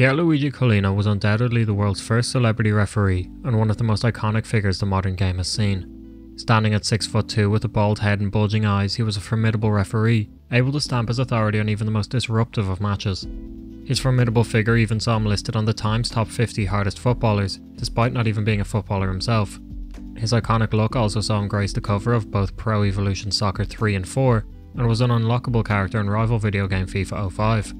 Pierluigi Collina was undoubtedly the world's first celebrity referee and one of the most iconic figures the modern game has seen. Standing at 6 foot 2 with a bald head and bulging eyes, he was a formidable referee, able to stamp his authority on even the most disruptive of matches. His formidable figure even saw him listed on the Times top 50 hardest footballers, despite not even being a footballer himself. His iconic look also saw him grace the cover of both Pro Evolution Soccer 3 and 4, and was an unlockable character in rival video game FIFA 05.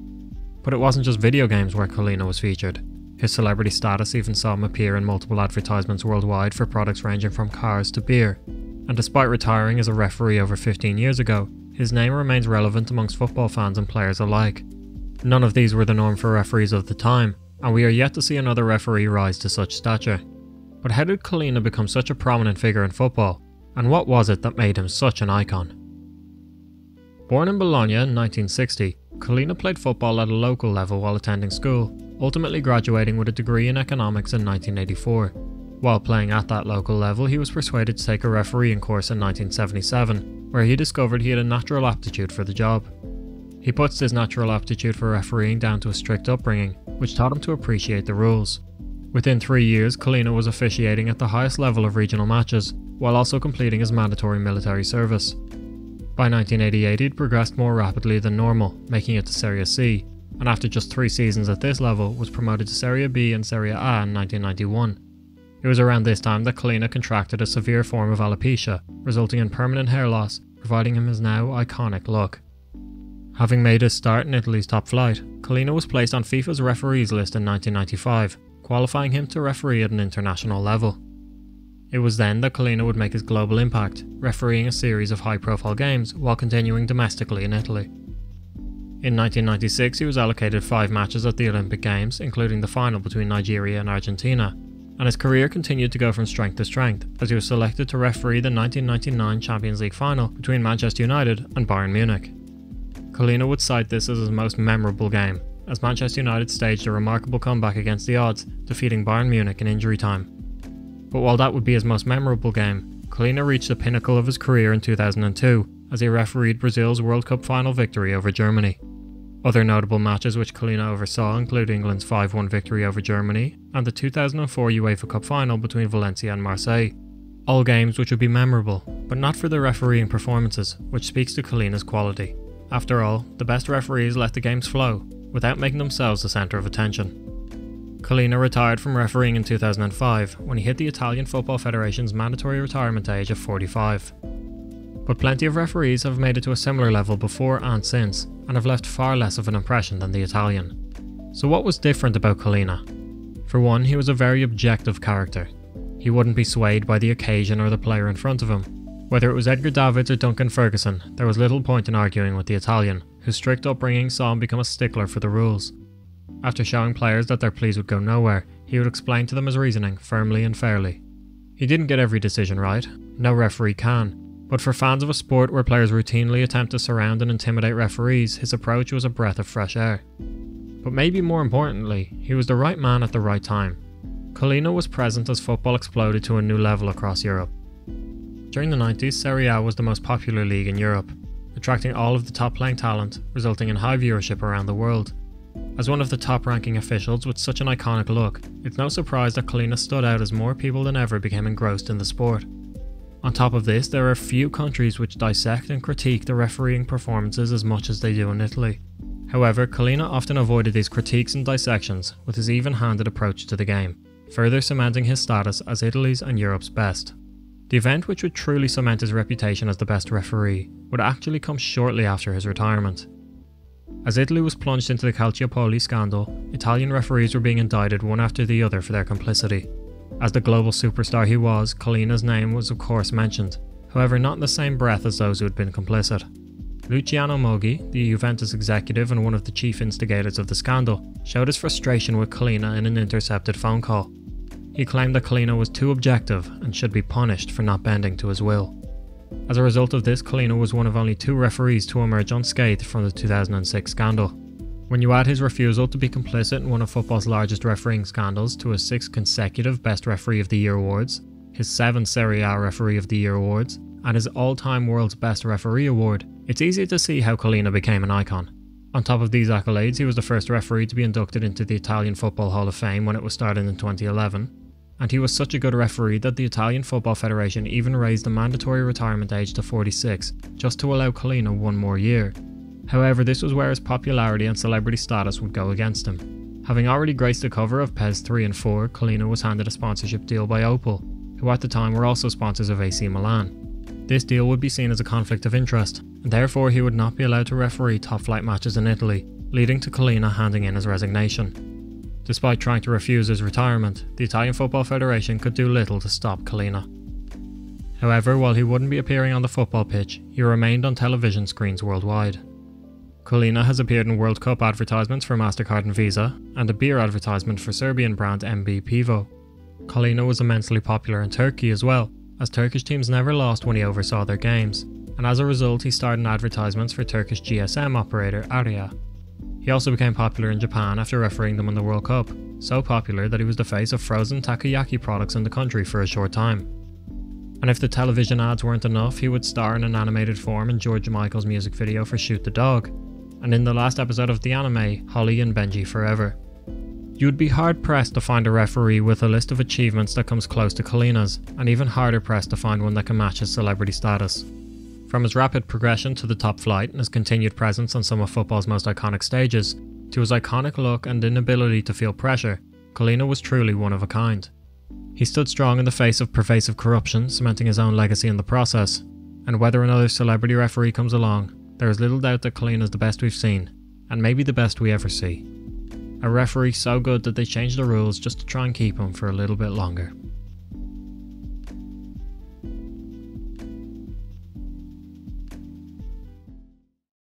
But it wasn't just video games where Collina was featured. His celebrity status even saw him appear in multiple advertisements worldwide for products ranging from cars to beer. And despite retiring as a referee over 15 years ago, his name remains relevant amongst football fans and players alike. None of these were the norm for referees of the time, and we are yet to see another referee rise to such stature. But how did Collina become such a prominent figure in football, and what was it that made him such an icon? Born in Bologna in 1960, Collina played football at a local level while attending school, ultimately graduating with a degree in economics in 1984. While playing at that local level, he was persuaded to take a refereeing course in 1977, where he discovered he had a natural aptitude for the job. He puts his natural aptitude for refereeing down to a strict upbringing, which taught him to appreciate the rules. Within three years, Collina was officiating at the highest level of regional matches, while also completing his mandatory military service. By 1988, he'd progressed more rapidly than normal, making it to Serie C, and after just three seasons at this level, was promoted to Serie B and Serie A in 1991. It was around this time that Collina contracted a severe form of alopecia, resulting in permanent hair loss, providing him his now iconic look. Having made his start in Italy's top flight, Collina was placed on FIFA's referees list in 1995, qualifying him to referee at an international level. It was then that Collina would make his global impact, refereeing a series of high profile games while continuing domestically in Italy. In 1996, he was allocated five matches at the Olympic Games, including the final between Nigeria and Argentina, and his career continued to go from strength to strength as he was selected to referee the 1999 Champions League final between Manchester United and Bayern Munich. Collina would cite this as his most memorable game, as Manchester United staged a remarkable comeback against the odds, defeating Bayern Munich in injury time. But while that would be his most memorable game, Collina reached the pinnacle of his career in 2002 as he refereed Brazil's World Cup final victory over Germany. Other notable matches which Collina oversaw include England's 5 1 victory over Germany and the 2004 UEFA Cup final between Valencia and Marseille. All games which would be memorable, but not for their refereeing performances, which speaks to Collina's quality. After all, the best referees let the games flow, without making themselves the centre of attention. Collina retired from refereeing in 2005 when he hit the Italian Football Federation's mandatory retirement age of 45. But plenty of referees have made it to a similar level before and since, and have left far less of an impression than the Italian. So, what was different about Collina? For one, he was a very objective character. He wouldn't be swayed by the occasion or the player in front of him. Whether it was Edgar Davids or Duncan Ferguson, there was little point in arguing with the Italian, whose strict upbringing saw him become a stickler for the rules. After showing players that their pleas would go nowhere, he would explain to them his reasoning firmly and fairly. He didn't get every decision right, no referee can, but for fans of a sport where players routinely attempt to surround and intimidate referees, his approach was a breath of fresh air. But maybe more importantly, he was the right man at the right time. Collina was present as football exploded to a new level across Europe. During the 90s, Serie A was the most popular league in Europe, attracting all of the top playing talent, resulting in high viewership around the world. As one of the top ranking officials with such an iconic look, it's no surprise that Collina stood out as more people than ever became engrossed in the sport. On top of this, there are few countries which dissect and critique the refereeing performances as much as they do in Italy. However, Collina often avoided these critiques and dissections with his even handed approach to the game, further cementing his status as Italy's and Europe's best. The event which would truly cement his reputation as the best referee would actually come shortly after his retirement. As Italy was plunged into the Calciopoli scandal, Italian referees were being indicted one after the other for their complicity. As the global superstar he was, Collina's name was of course mentioned, however not in the same breath as those who had been complicit. Luciano Moggi, the Juventus executive and one of the chief instigators of the scandal, showed his frustration with Collina in an intercepted phone call. He claimed that Collina was too objective and should be punished for not bending to his will. As a result of this, Collina was one of only two referees to emerge unscathed from the 2006 scandal. When you add his refusal to be complicit in one of football's largest refereeing scandals to his six consecutive Best Referee of the Year awards, his seven Serie A Referee of the Year awards, and his all time World's Best Referee award, it's easy to see how Collina became an icon. On top of these accolades, he was the first referee to be inducted into the Italian Football Hall of Fame when it was started in 2011, and he was such a good referee that the Italian Football Federation even raised the mandatory retirement age to 46, just to allow Collina one more year. However, this was where his popularity and celebrity status would go against him. Having already graced the cover of PES 3 and 4, Collina was handed a sponsorship deal by Opel, who at the time were also sponsors of AC Milan. This deal would be seen as a conflict of interest, and therefore he would not be allowed to referee top flight matches in Italy, leading to Collina handing in his resignation. Despite trying to refuse his retirement, the Italian Football Federation could do little to stop Collina. However, while he wouldn't be appearing on the football pitch, he remained on television screens worldwide. Collina has appeared in World Cup advertisements for MasterCard and Visa, and a beer advertisement for Serbian brand MB Pivo. Collina was immensely popular in Turkey as well, as Turkish teams never lost when he oversaw their games, and as a result he starred in advertisements for Turkish GSM operator Aria. He also became popular in Japan after refereeing them in the World Cup, so popular that he was the face of frozen takoyaki products in the country for a short time. And if the television ads weren't enough, he would star in an animated form in George Michael's music video for Shoot the Dog, and in the last episode of the anime, Holly and Benji Forever. You'd be hard pressed to find a referee with a list of achievements that comes close to Collina's, and even harder pressed to find one that can match his celebrity status. From his rapid progression to the top flight and his continued presence on some of football's most iconic stages, to his iconic look and inability to feel pressure, Collina was truly one of a kind. He stood strong in the face of pervasive corruption, cementing his own legacy in the process. And whether another celebrity referee comes along, there is little doubt that Collina is the best we've seen, and maybe the best we ever see. A referee so good that they changed the rules just to try and keep him for a little bit longer.